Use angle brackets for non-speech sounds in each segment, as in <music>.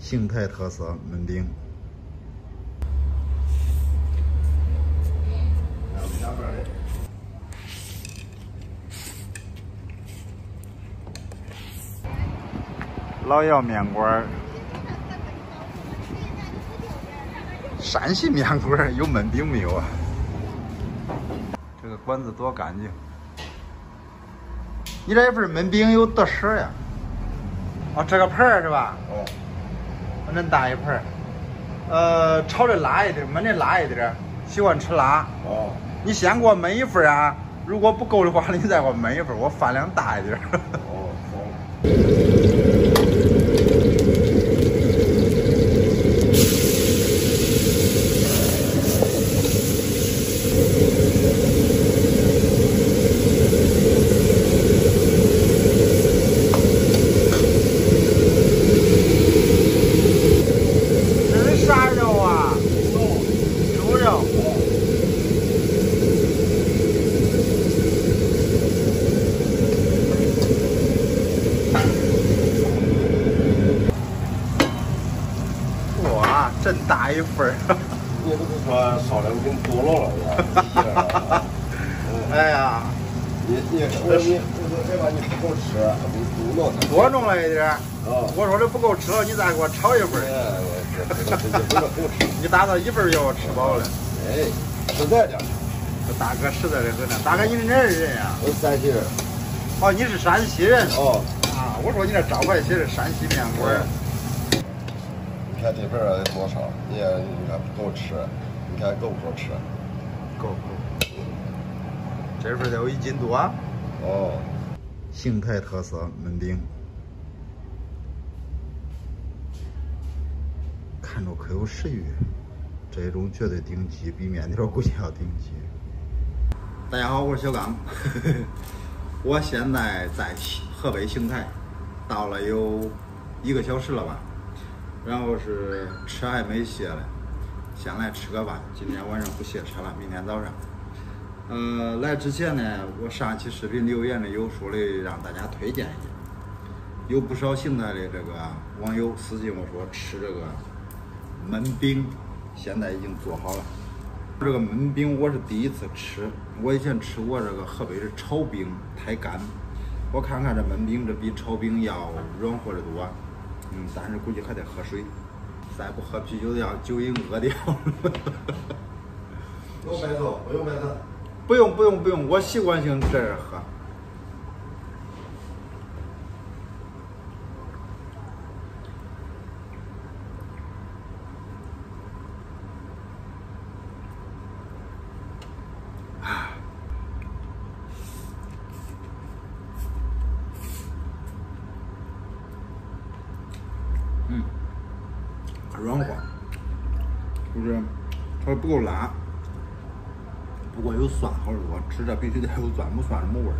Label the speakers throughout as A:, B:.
A: 邢台特色焖饼。老窑面馆山西面馆有焖饼没有啊？这个馆子多干净！你这一份焖饼有多少呀？哦，这个盘儿是吧？哦，恁大一盆儿。呃，炒的辣一点，焖的辣一点，喜欢吃辣。哦。你先给我焖一份啊，如果不够的话，你再给我焖一份，我饭量大一点。哦，好。一份儿，
B: 你不是说烧的跟多了了？
A: 哎呀，
B: 你你我你我说害怕你不够吃，多弄
A: 多弄了一点儿。我说这不够吃了，你再给我炒一份儿。你打算一份儿叫我吃饱了？
B: 哎，实在点。
A: 这大哥实在的很呢。大哥，你是哪儿人呀？
B: 我山西人。
A: 哦，你是山西人。
B: 哦。
A: 啊，我说你这招牌写的山西面馆。
B: 你看这份儿多少？你看，你看不够吃，你看够不够吃？
A: 够够。这份得有一斤多。
B: 哦。
A: 邢台特色焖饼，看着可有食欲。这种绝对顶级，比面条估计要顶级。大家好，我是小刚，<laughs> 我现在在河北邢台，到了有一个小时了吧。然后是车还没卸嘞，先来吃个饭。今天晚上不卸车了，明天早上。呃，来之前呢，我上期视频留言里有说的，让大家推荐一下。有不少邢台的这个网友私信我说吃这个焖饼，现在已经做好了。这个焖饼我是第一次吃，我以前吃过这个河北的炒饼，太干。我看看这焖饼，这比炒饼要软和的多。嗯，但是估计还得喝水，再不喝啤酒，要酒瘾饿掉。
B: 用白酒，不用白酒。<laughs>
A: 不用不用不用，我习惯性这样喝。嗯，软化，就是它不够辣，不过有蒜好多，吃着必须得有蒜，没蒜没味儿。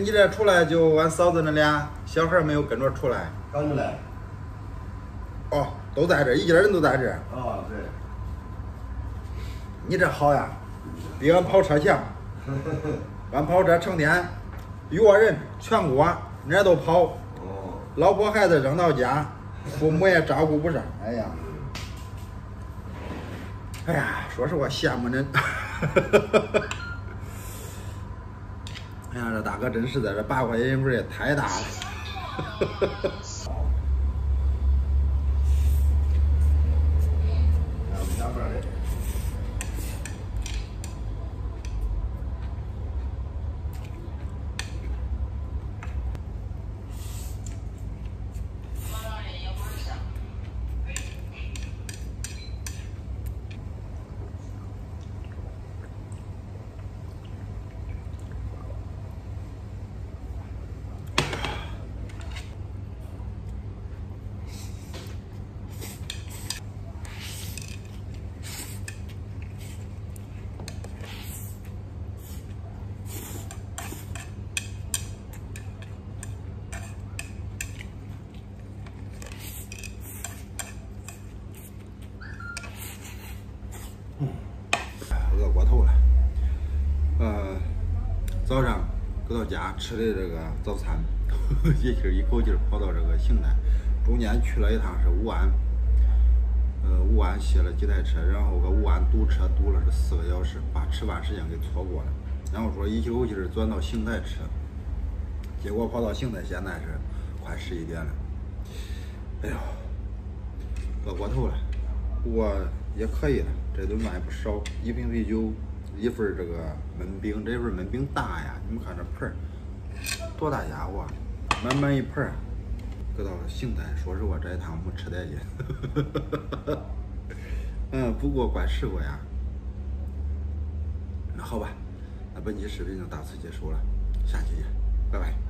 A: 你这出来就俺嫂子那俩小孩没有跟着出来，
B: 刚就来。
A: 哦，都在这，一家人都在这。
B: 啊，对。
A: 你这好呀，比俺跑车强。<laughs> 俺跑车成天，一个人全国哪都跑。哦。老婆孩子扔到家，父母也照顾不上。<laughs> 哎呀。哎呀，说实话羡慕恁。<laughs> 哎呀，这大哥真实在，这八块钱一份也太大了。<laughs> 饿过头了。呃，早上搁到家吃的这个早餐，一 <laughs> 气一口气跑到这个邢台，中间去了一趟是武安，呃，武安歇了几台车，然后搁武安堵车堵了是四个小时，把吃饭时间给错过了。然后说一口气转到邢台吃，结果跑到邢台现在是快十一点了。哎呦，饿过头了，不过也可以了。这顿饭也不少，一瓶啤酒，一份这个焖饼，这一份焖饼大呀！你们看这盆儿多大家伙，满满一盆儿。搁到了邢台，说实话这一趟没吃带劲。<laughs> 嗯，不过怪实惠呀。那好吧，那本期视频就到此结束了，下期见，拜拜。